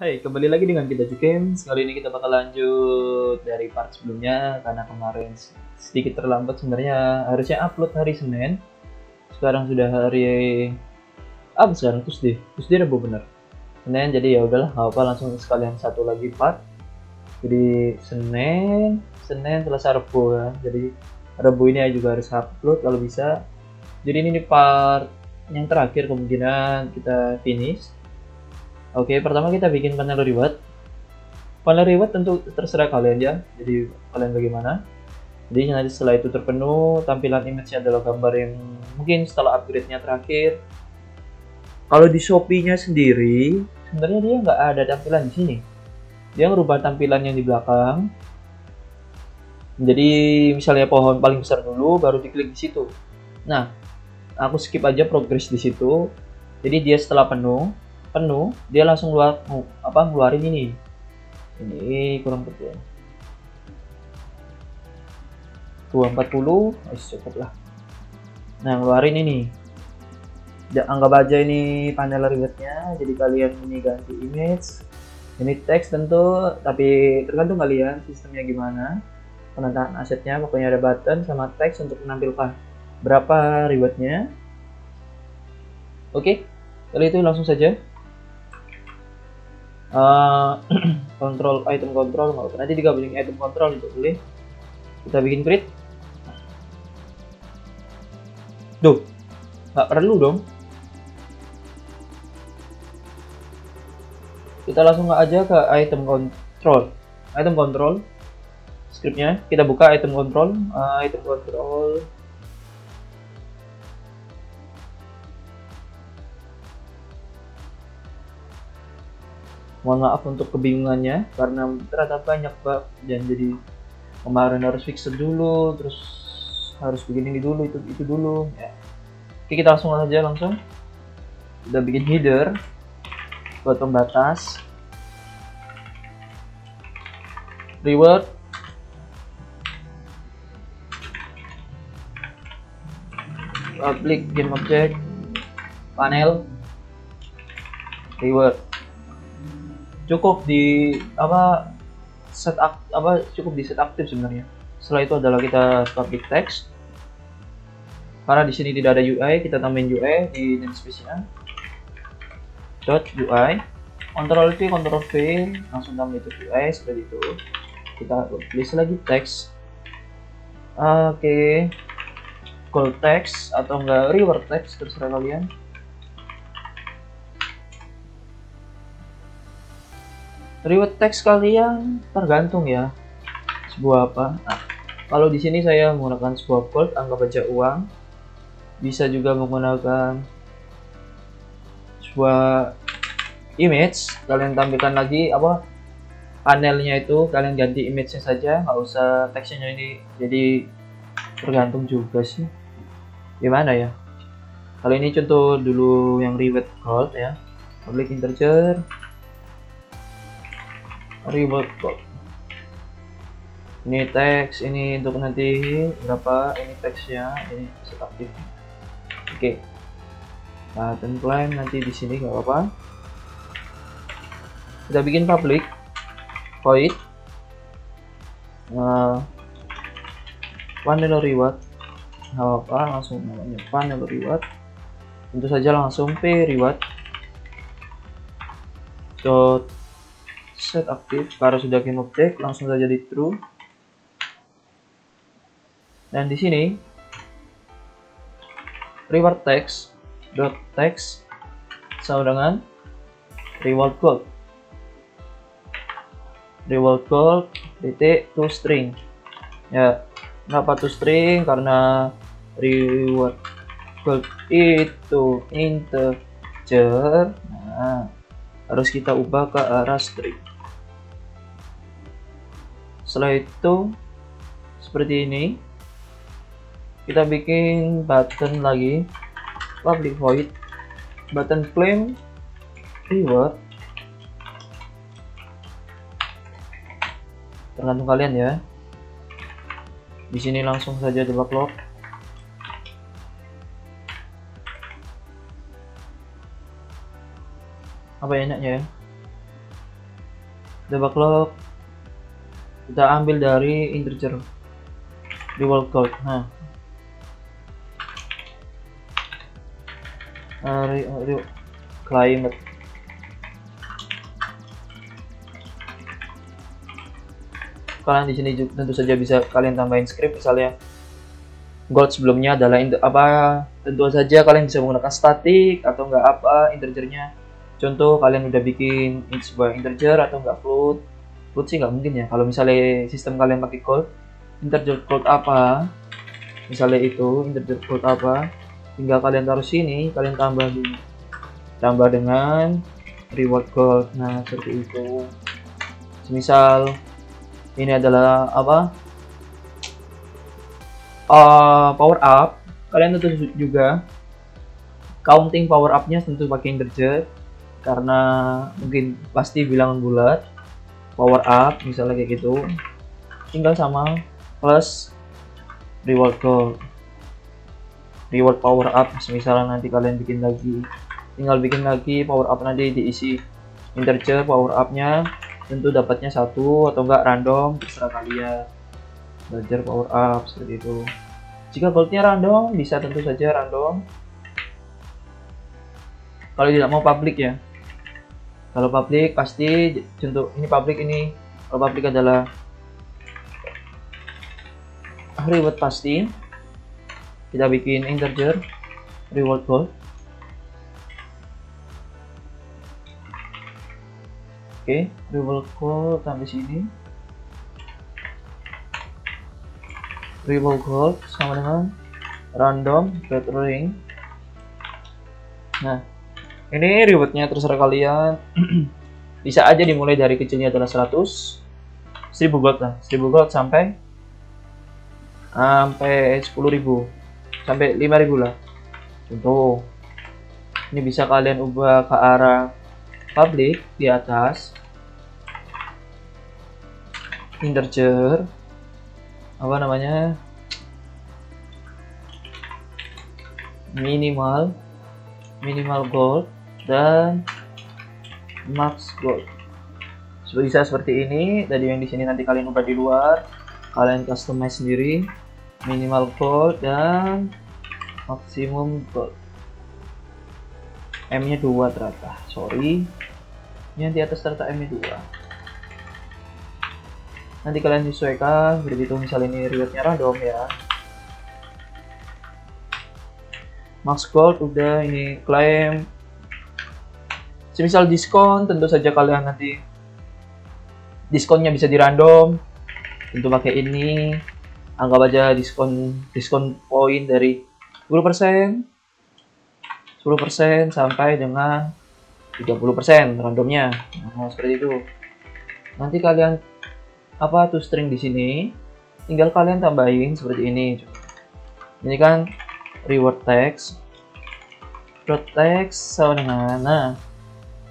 Hai, kembali lagi dengan kita Games. Kali ini kita bakal lanjut dari part sebelumnya karena kemarin sedikit terlambat sebenarnya harusnya upload hari Senin. Sekarang sudah hari apa sekarang Tuesday. Tuesday Rabu bener. Senin jadi ya udahlah nggak apa langsung sekalian satu lagi part. Jadi Senin, Senin selesai Rabu ya. Jadi Rabu ini juga harus upload kalau bisa. Jadi ini part yang terakhir kemungkinan kita finish Oke, pertama kita bikin panel reward. Panel reward tentu terserah kalian ya. Jadi kalian bagaimana. Jadi nanti setelah itu terpenuh, tampilan image-nya adalah gambar yang mungkin setelah upgrade-nya terakhir. Kalau di Shopee-nya sendiri, sebenarnya dia nggak ada tampilan di sini. Dia merubah tampilan yang di belakang. Jadi misalnya pohon paling besar dulu, baru diklik di situ. Nah, aku skip aja progress di situ. Jadi dia setelah penuh, penuh dia langsung keluar apa ngeluarin ini. Ini kurang betul 240 harus cukup lah. Nah ngeluarin ini. Anggap aja ini panel rewardnya jadi kalian ini ganti image ini teks tentu tapi tergantung kalian sistemnya gimana penataan asetnya pokoknya ada button sama teks untuk menampilkan berapa rewardnya. Oke kali itu langsung saja uh, control item control mau nanti digabungin item control itu boleh? Kita bikin create Duh, nggak perlu dong. Kita langsung aja ke item control. Item control, scriptnya. Kita buka item control, uh, item control mohon maaf untuk kebingungannya karena ternyata banyak bug dan jadi kemarin harus fix dulu terus harus bikin ini dulu itu itu dulu ya. Oke kita langsung aja langsung. Udah bikin header buat pembatas reward. Public game object panel. Reward cukup di apa set up, apa cukup di set aktif sebenarnya. Setelah itu adalah kita public text. Karena di sini tidak ada UI kita tambahin UI di namespace nya dot UI Ctrl V Ctrl V langsung tambah itu UI seperti itu. Kita tulis lagi text. Oke. Okay. call text atau enggak reward text terserah kalian reward text kalian tergantung ya. Sebuah apa? Nah, kalau di sini saya menggunakan sebuah gold anggap aja uang. Bisa juga menggunakan sebuah image. Kalian tampilkan lagi apa? Panelnya itu kalian ganti image-nya saja nggak usah teksnya ini. Jadi tergantung juga sih. Gimana ya? Kalau ini contoh dulu yang reward gold ya. Public integer reward code ini teks ini untuk nanti berapa? Ini teksnya ini set aktif oke. Okay. button claim nanti di sini nggak apa-apa. Kita bikin public. Void. Uh, panel reward. Nggak apa-apa langsung namanya panel reward. Tentu saja langsung p reward. Dot set aktif karena sudah object langsung saja di true. Dan di sini reward text dot text sama dengan reward gold. Reward gold titik to string. Ya kenapa to string? Karena reward gold itu integer. Nah harus kita ubah ke arah string setelah itu seperti ini kita bikin button lagi. Public void button claim reward. Tergantung kalian ya. Di sini langsung saja di backlog apa enaknya ya? Debug log kita ambil dari integer reward code. Nah. Uh, re, re, climate. Kalian di sini juga tentu saja bisa kalian tambahin script misalnya gold sebelumnya adalah apa tentu saja kalian bisa menggunakan static atau enggak apa integernya. Contoh kalian udah bikin sebuah integer atau enggak float float sih nggak mungkin ya. Kalau misalnya sistem kalian pakai gold integer gold apa misalnya itu integer gold apa tinggal kalian taruh sini kalian tambah di tambah dengan reward gold nah seperti itu. Misal ini adalah apa? Uh, power up. Kalian tentu juga. Counting power upnya tentu pakai integer karena mungkin pasti bilangan bulat power up misalnya kayak gitu. Tinggal sama plus reward gold reward power up misalnya nanti kalian bikin lagi. Tinggal bikin lagi power up nanti diisi. Integer power upnya tentu dapatnya satu atau enggak random terserah kalian. Belajar power up seperti itu. Jika goldnya random bisa tentu saja random. Kalau tidak mau public ya kalau public pasti contoh ini public ini kalau public adalah reward pasti kita bikin integer reward gold Oke, okay, gold sampai sini. Rival gold sama dengan random ring. Nah, ini rewardnya terserah kalian. Bisa aja dimulai dari kecilnya adalah 100 1000 gold lah, 1000 gold sampai sampai 10.000 sampai 5.000 lah. Contoh, ini bisa kalian ubah ke arah public di atas. Integer. Apa namanya? Minimal. Minimal gold dan max gold bisa seperti ini tadi yang di sini nanti kalian ubah di luar. Kalian customize sendiri minimal gold dan maksimum gold M nya 2 ternyata. Sorry. Ini yang di atas ternyata M nya 2 nanti kalian sesuaikan begitu misalnya ini rewardnya random ya. Max gold udah ini klaim semisal diskon tentu saja kalian nanti diskonnya bisa di random tentu pakai ini. Anggap aja diskon diskon poin dari 10% 10% sampai dengan 30% randomnya. Nah seperti itu. Nanti kalian apa tuh string di sini. Tinggal kalian tambahin seperti ini. Ini kan reward text. Reward text sama dengan nah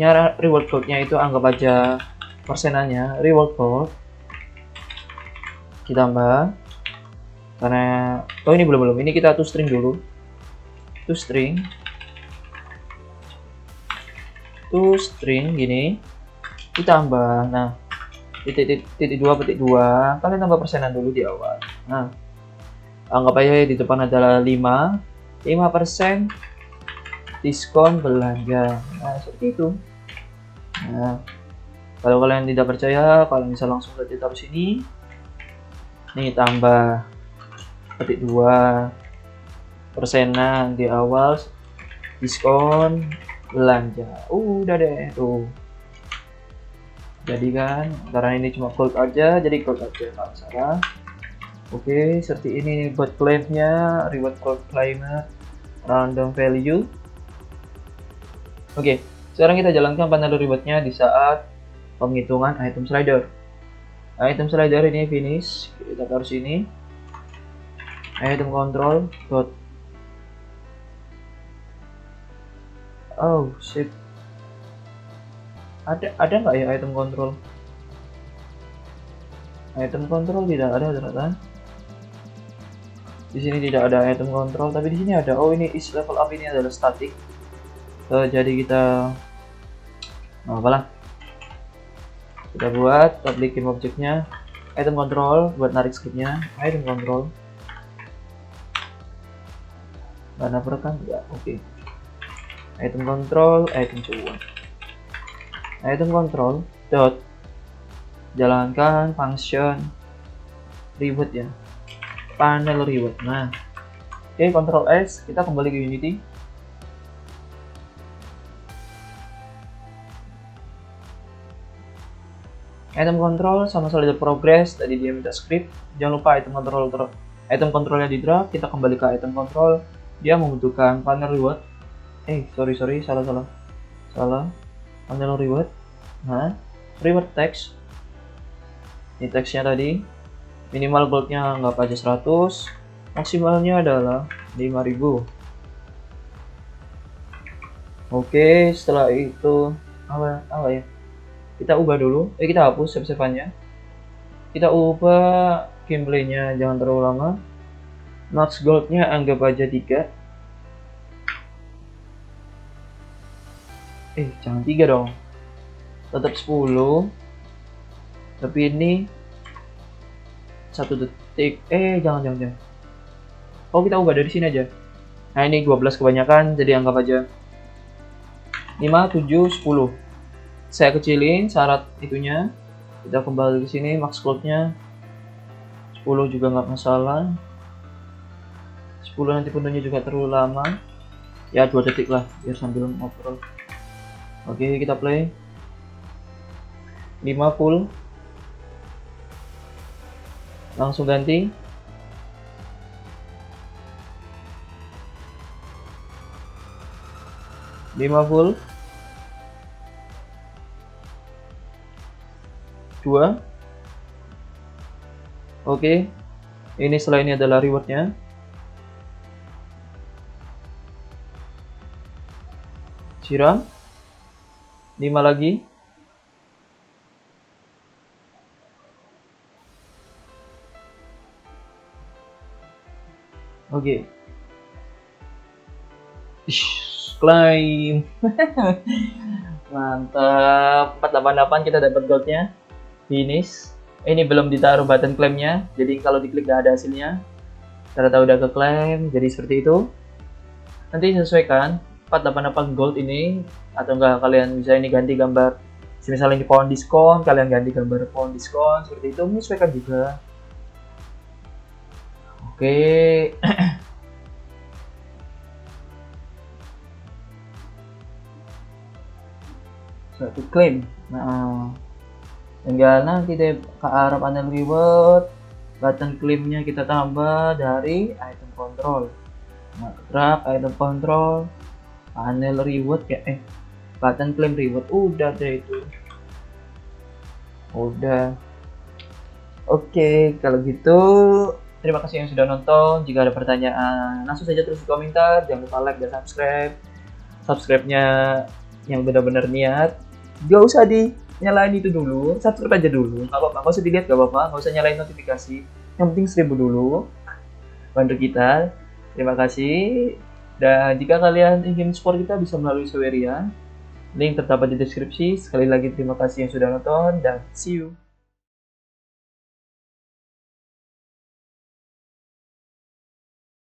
nyara reward code-nya itu anggap aja persenannya reward code ditambah karena oh ini belum belum ini kita tuh string dulu. Tuh string. Tuh string gini ditambah nah titik titik dua titik dua kalian tambah persenan dulu di awal. Nah anggap aja di depan adalah 5 5 persen diskon belanja. Nah seperti itu nah kalau kalian tidak percaya kalian bisa langsung saja taruh sini. Nih tambah petik dua persenan di awal diskon belanja. Uh, udah deh tuh. Jadi kan karena ini cuma gold aja jadi gold aja nggak salah oke seperti ini buat claimnya reward gold climate random value. Oke sekarang kita jalankan panel rewardnya di saat penghitungan item slider. Item slider ini finish kita taruh sini. Item control dot. Oh shit. Ada ada nggak ya item control? Item control tidak ada ternyata. Di sini tidak ada item control tapi di sini ada. Oh ini is level up ini adalah static uh, jadi kita oh, apalah kita buat kita bikin objeknya. Item control buat narik scriptnya item control. Mana perekam enggak oke. Okay. item control item coba item control dot. Jalankan function reward ya. Panel reward nah. Oke okay, control S kita kembali ke Unity item control sama solid progress tadi dia minta script. Jangan lupa item control item controlnya di drag kita kembali ke item control. Dia membutuhkan panel reward. Eh sorry sorry salah salah. Salah. Panel reward. Nah reward text. Ini teksnya tadi. Minimal goldnya nggak aja 100 maksimalnya adalah 5000 oke setelah itu apa apa ya kita ubah dulu. Eh kita hapus save nya kita ubah gameplaynya jangan terlalu lama. Max goldnya anggap aja 3 Eh jangan 3 dong. Tetap 10 Tapi ini satu detik. Eh jangan jangan jangan. Oh kita ubah dari sini aja. Nah ini 12 kebanyakan jadi anggap aja. 5, 7, 10 Saya kecilin syarat itunya. Kita kembali ke sini max goldnya 10 juga nggak masalah. 10 nanti puntennya juga terlalu lama. Ya dua detik lah biar sambil ngobrol. Oke kita play. 5 full. Langsung ganti. lima full dua oke ini setelah ini adalah rewardnya. Siram. 5 lagi. Oke. Okay. claim mantap. 488 kita dapat goldnya finish ini belum ditaruh button klaimnya jadi kalau diklik gak ada hasilnya. Ternyata udah ke claim jadi seperti itu. Nanti sesuaikan 488 gold ini atau enggak kalian bisa ini ganti gambar. Misalnya ini pohon diskon kalian ganti gambar pohon diskon seperti itu. Menyesuaikan juga. Oke. Suatu klaim nah tinggal nanti deh ke arah panel reward button claimnya kita tambah dari item control. Nah drag item control panel reward ya. Eh button claim reward udah deh itu. Udah. Oke okay, kalau gitu terima kasih yang sudah nonton. Jika ada pertanyaan langsung saja terus di komentar. Jangan lupa like dan subscribe. Subscribe-nya yang benar-benar niat. Gak usah di nyalain itu dulu subscribe aja dulu nggak apa-apa nggak usah dilihat gak apa-apa nggak usah nyalain notifikasi yang penting seribu dulu bantu kita terima kasih dan jika kalian ingin support kita bisa melalui Saweria. Link terdapat di deskripsi. Sekali lagi terima kasih yang sudah nonton dan see you.